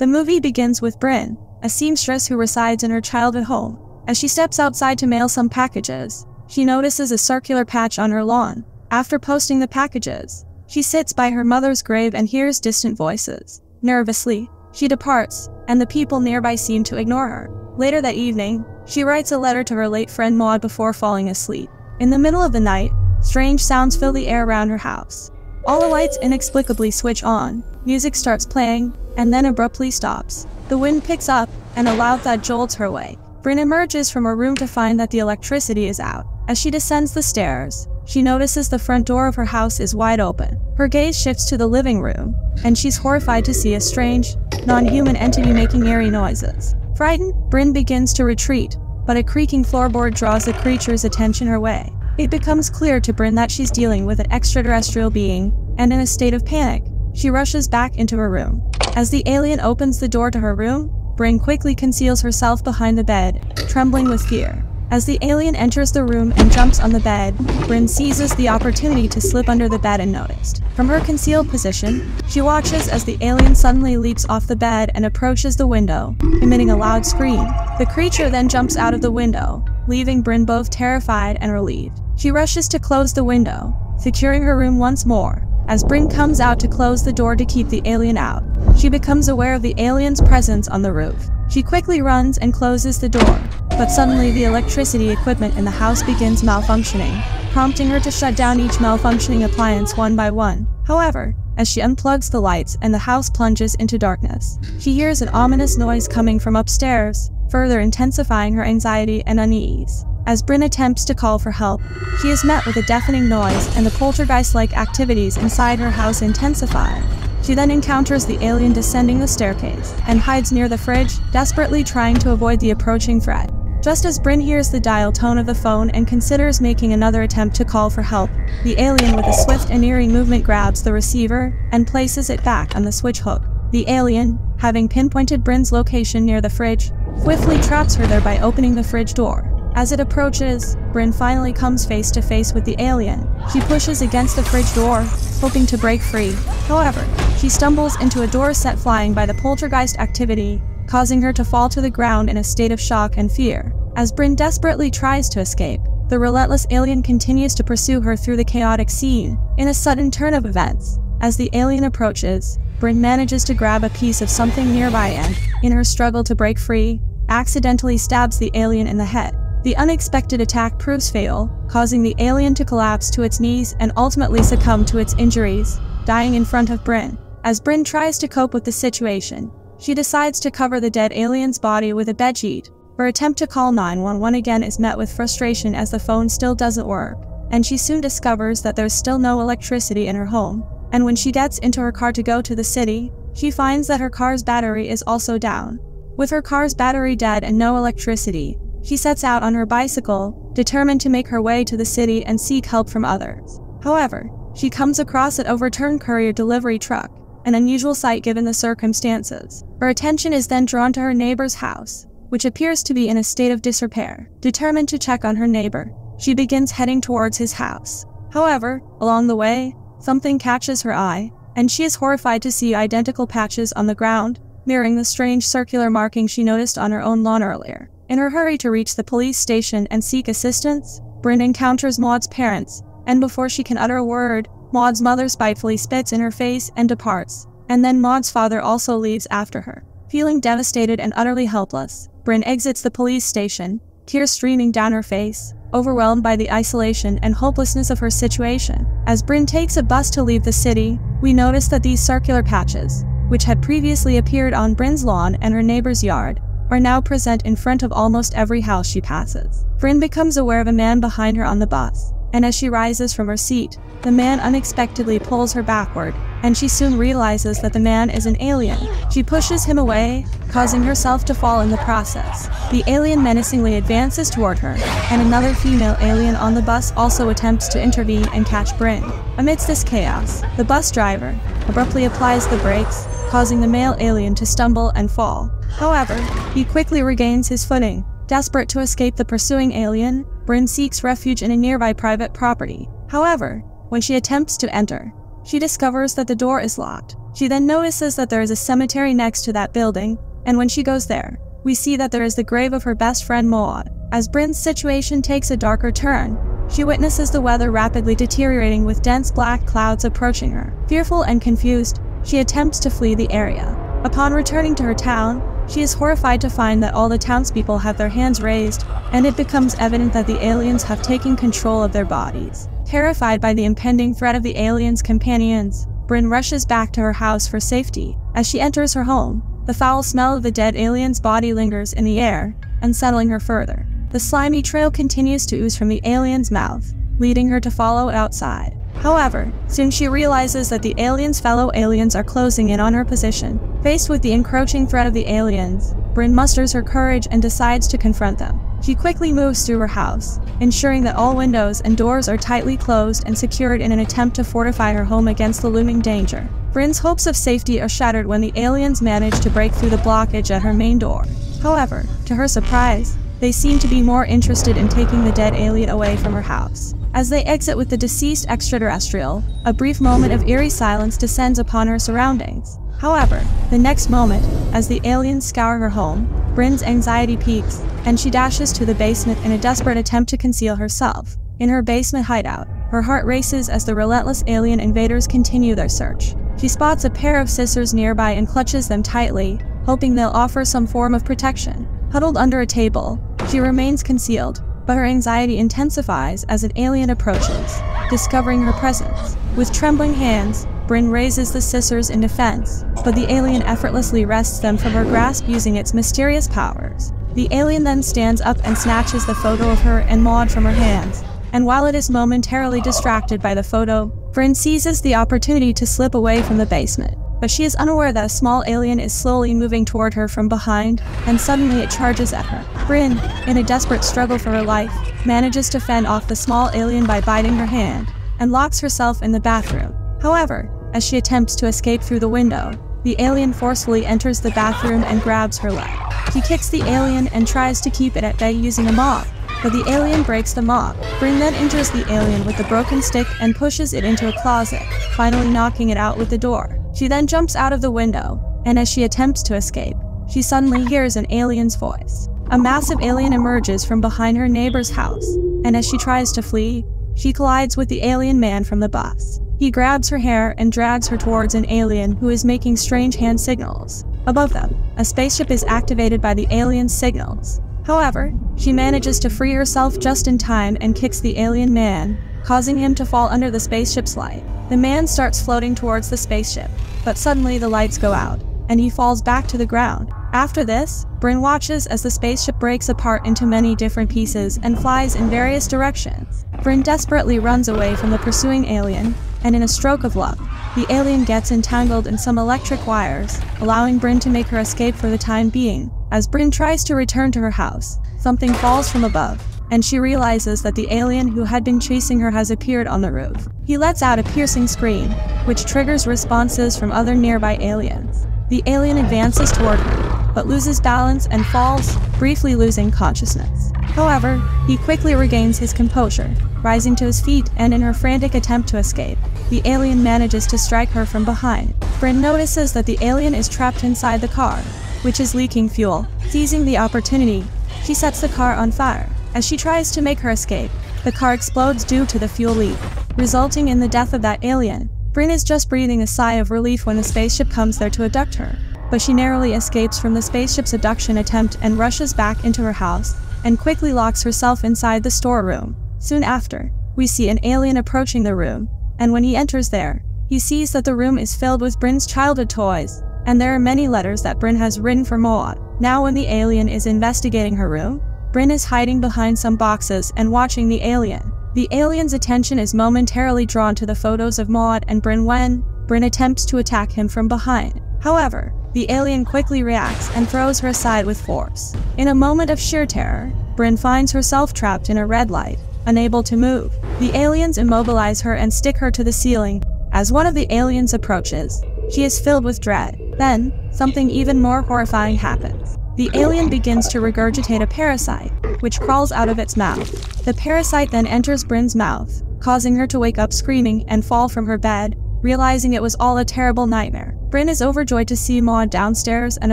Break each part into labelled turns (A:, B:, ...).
A: The movie begins with Bryn, a seamstress who resides in her childhood home. As she steps outside to mail some packages, she notices a circular patch on her lawn. After posting the packages, she sits by her mother's grave and hears distant voices. Nervously, she departs, and the people nearby seem to ignore her. Later that evening, she writes a letter to her late friend Maud before falling asleep. In the middle of the night, strange sounds fill the air around her house. All the lights inexplicably switch on, music starts playing, and then abruptly stops. The wind picks up, and a loud thud jolts her way. Bryn emerges from her room to find that the electricity is out. As she descends the stairs, she notices the front door of her house is wide open. Her gaze shifts to the living room, and she's horrified to see a strange, non-human entity making eerie noises. Frightened, Bryn begins to retreat, but a creaking floorboard draws the creature's attention her way. It becomes clear to Bryn that she's dealing with an extraterrestrial being, and in a state of panic, she rushes back into her room. As the alien opens the door to her room, Bryn quickly conceals herself behind the bed, trembling with fear. As the alien enters the room and jumps on the bed, Bryn seizes the opportunity to slip under the bed unnoticed. From her concealed position, she watches as the alien suddenly leaps off the bed and approaches the window, emitting a loud scream. The creature then jumps out of the window, leaving Bryn both terrified and relieved. She rushes to close the window, securing her room once more, as Bryn comes out to close the door to keep the alien out, she becomes aware of the alien's presence on the roof. She quickly runs and closes the door, but suddenly the electricity equipment in the house begins malfunctioning, prompting her to shut down each malfunctioning appliance one by one. However, as she unplugs the lights and the house plunges into darkness, she hears an ominous noise coming from upstairs, further intensifying her anxiety and unease. As Bryn attempts to call for help, he is met with a deafening noise and the poltergeist-like activities inside her house intensify. She then encounters the alien descending the staircase and hides near the fridge, desperately trying to avoid the approaching threat. Just as Bryn hears the dial tone of the phone and considers making another attempt to call for help, the alien with a swift and eerie movement grabs the receiver and places it back on the switch hook. The alien, having pinpointed Bryn's location near the fridge, swiftly traps her there by opening the fridge door. As it approaches, Bryn finally comes face to face with the alien. She pushes against the fridge door, hoping to break free. However, she stumbles into a door set flying by the poltergeist activity, causing her to fall to the ground in a state of shock and fear. As Bryn desperately tries to escape, the relentless alien continues to pursue her through the chaotic scene. In a sudden turn of events, as the alien approaches, Bryn manages to grab a piece of something nearby and, in her struggle to break free, accidentally stabs the alien in the head. The unexpected attack proves fatal, causing the alien to collapse to its knees and ultimately succumb to its injuries, dying in front of Bryn. As Bryn tries to cope with the situation, she decides to cover the dead alien's body with a bedsheet. Her attempt to call 911 again is met with frustration as the phone still doesn't work, and she soon discovers that there's still no electricity in her home. And when she gets into her car to go to the city, she finds that her car's battery is also down. With her car's battery dead and no electricity, she sets out on her bicycle, determined to make her way to the city and seek help from others. However, she comes across an overturned courier delivery truck, an unusual sight given the circumstances. Her attention is then drawn to her neighbor's house, which appears to be in a state of disrepair. Determined to check on her neighbor, she begins heading towards his house. However, along the way, something catches her eye, and she is horrified to see identical patches on the ground, mirroring the strange circular marking she noticed on her own lawn earlier. In her hurry to reach the police station and seek assistance, Bryn encounters Maud's parents, and before she can utter a word, Maud's mother spitefully spits in her face and departs, and then Maud's father also leaves after her. Feeling devastated and utterly helpless, Bryn exits the police station, tears streaming down her face, overwhelmed by the isolation and hopelessness of her situation. As Bryn takes a bus to leave the city, we notice that these circular patches, which had previously appeared on Bryn's lawn and her neighbor's yard, are now present in front of almost every house she passes. Bryn becomes aware of a man behind her on the bus, and as she rises from her seat, the man unexpectedly pulls her backward, and she soon realizes that the man is an alien. She pushes him away, causing herself to fall in the process. The alien menacingly advances toward her, and another female alien on the bus also attempts to intervene and catch Bryn. Amidst this chaos, the bus driver abruptly applies the brakes, causing the male alien to stumble and fall. However, he quickly regains his footing. Desperate to escape the pursuing alien, Bryn seeks refuge in a nearby private property. However, when she attempts to enter, she discovers that the door is locked. She then notices that there is a cemetery next to that building, and when she goes there, we see that there is the grave of her best friend Maud. As Bryn's situation takes a darker turn, she witnesses the weather rapidly deteriorating with dense black clouds approaching her. Fearful and confused, she attempts to flee the area. Upon returning to her town, she is horrified to find that all the townspeople have their hands raised, and it becomes evident that the aliens have taken control of their bodies. Terrified by the impending threat of the aliens' companions, Bryn rushes back to her house for safety. As she enters her home, the foul smell of the dead alien's body lingers in the air, unsettling her further. The slimy trail continues to ooze from the alien's mouth, leading her to follow outside. However, soon she realizes that the alien's fellow aliens are closing in on her position. Faced with the encroaching threat of the aliens, Bryn musters her courage and decides to confront them. She quickly moves through her house, ensuring that all windows and doors are tightly closed and secured in an attempt to fortify her home against the looming danger. Bryn's hopes of safety are shattered when the aliens manage to break through the blockage at her main door. However, to her surprise, they seem to be more interested in taking the dead alien away from her house. As they exit with the deceased extraterrestrial, a brief moment of eerie silence descends upon her surroundings. However, the next moment, as the aliens scour her home, Bryn's anxiety peaks, and she dashes to the basement in a desperate attempt to conceal herself. In her basement hideout, her heart races as the relentless alien invaders continue their search. She spots a pair of scissors nearby and clutches them tightly, hoping they'll offer some form of protection. Huddled under a table, she remains concealed, but her anxiety intensifies as an alien approaches, discovering her presence. With trembling hands, Bryn raises the scissors in defense, but the alien effortlessly wrests them from her grasp using its mysterious powers. The alien then stands up and snatches the photo of her and Maud from her hands, and while it is momentarily distracted by the photo, Bryn seizes the opportunity to slip away from the basement but she is unaware that a small alien is slowly moving toward her from behind, and suddenly it charges at her. Bryn, in a desperate struggle for her life, manages to fend off the small alien by biting her hand, and locks herself in the bathroom. However, as she attempts to escape through the window, the alien forcefully enters the bathroom and grabs her leg. He kicks the alien and tries to keep it at bay using a mop, but the alien breaks the mop. Bryn then injures the alien with the broken stick and pushes it into a closet, finally knocking it out with the door. She then jumps out of the window, and as she attempts to escape, she suddenly hears an alien's voice. A massive alien emerges from behind her neighbor's house, and as she tries to flee, she collides with the alien man from the bus. He grabs her hair and drags her towards an alien who is making strange hand signals. Above them, a spaceship is activated by the alien's signals. However, she manages to free herself just in time and kicks the alien man, causing him to fall under the spaceship's light. The man starts floating towards the spaceship, but suddenly the lights go out, and he falls back to the ground. After this, Bryn watches as the spaceship breaks apart into many different pieces and flies in various directions. Bryn desperately runs away from the pursuing alien, and in a stroke of luck, the alien gets entangled in some electric wires, allowing Bryn to make her escape for the time being. As Bryn tries to return to her house, something falls from above, and she realizes that the alien who had been chasing her has appeared on the roof. He lets out a piercing scream, which triggers responses from other nearby aliens. The alien advances toward her, but loses balance and falls, briefly losing consciousness. However, he quickly regains his composure, rising to his feet and in her frantic attempt to escape, the alien manages to strike her from behind. Bryn notices that the alien is trapped inside the car, which is leaking fuel. Seizing the opportunity, she sets the car on fire. As she tries to make her escape, the car explodes due to the fuel leak, resulting in the death of that alien. Bryn is just breathing a sigh of relief when the spaceship comes there to abduct her, but she narrowly escapes from the spaceship's abduction attempt and rushes back into her house, and quickly locks herself inside the storeroom. Soon after, we see an alien approaching the room, and when he enters there, he sees that the room is filled with Bryn's childhood toys, and there are many letters that Bryn has written for Maud. Now when the alien is investigating her room, Bryn is hiding behind some boxes and watching the alien. The alien's attention is momentarily drawn to the photos of Maud and Bryn when Bryn attempts to attack him from behind. However, the alien quickly reacts and throws her aside with force. In a moment of sheer terror, Bryn finds herself trapped in a red light, unable to move. The aliens immobilize her and stick her to the ceiling. As one of the aliens approaches, she is filled with dread. Then, something even more horrifying happens. The alien begins to regurgitate a parasite, which crawls out of its mouth. The parasite then enters Bryn's mouth, causing her to wake up screaming and fall from her bed, realizing it was all a terrible nightmare. Bryn is overjoyed to see Maud downstairs and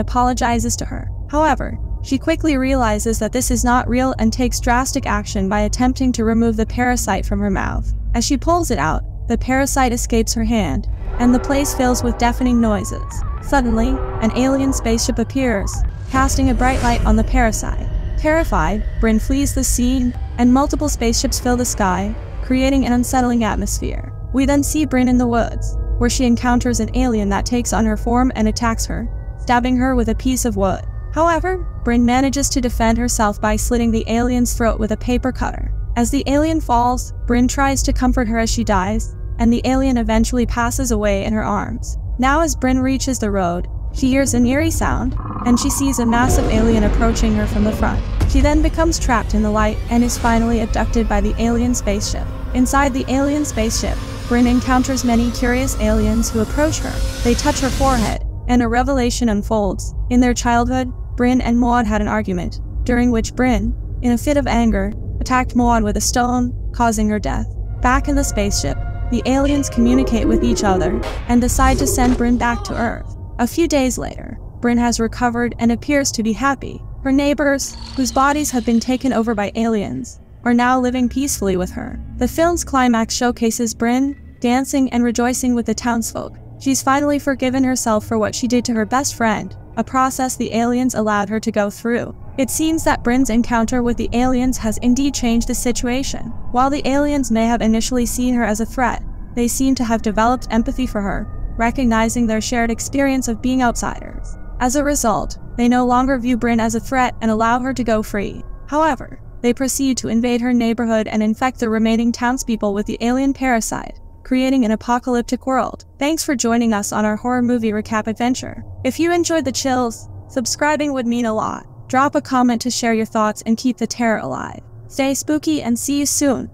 A: apologizes to her. However, she quickly realizes that this is not real and takes drastic action by attempting to remove the parasite from her mouth. As she pulls it out, the parasite escapes her hand, and the place fills with deafening noises. Suddenly, an alien spaceship appears, casting a bright light on the parasite. Terrified, Bryn flees the scene, and multiple spaceships fill the sky, creating an unsettling atmosphere. We then see Bryn in the woods, where she encounters an alien that takes on her form and attacks her, stabbing her with a piece of wood. However, Bryn manages to defend herself by slitting the alien's throat with a paper cutter. As the alien falls, Bryn tries to comfort her as she dies, and the alien eventually passes away in her arms. Now as Bryn reaches the road, she hears an eerie sound, and she sees a massive alien approaching her from the front. She then becomes trapped in the light and is finally abducted by the alien spaceship. Inside the alien spaceship, Bryn encounters many curious aliens who approach her. They touch her forehead, and a revelation unfolds. In their childhood, Bryn and Maud had an argument, during which Bryn, in a fit of anger, attacked Maud with a stone, causing her death. Back in the spaceship, the aliens communicate with each other and decide to send Bryn back to Earth. A few days later, Bryn has recovered and appears to be happy. Her neighbors, whose bodies have been taken over by aliens, are now living peacefully with her. The film's climax showcases Bryn dancing and rejoicing with the townsfolk. She's finally forgiven herself for what she did to her best friend, a process the aliens allowed her to go through. It seems that Bryn's encounter with the aliens has indeed changed the situation. While the aliens may have initially seen her as a threat, they seem to have developed empathy for her, recognizing their shared experience of being outsiders. As a result, they no longer view Bryn as a threat and allow her to go free. However, they proceed to invade her neighborhood and infect the remaining townspeople with the alien parasite, creating an apocalyptic world. Thanks for joining us on our horror movie recap adventure. If you enjoyed the chills, subscribing would mean a lot. Drop a comment to share your thoughts and keep the terror alive. Stay spooky and see you soon.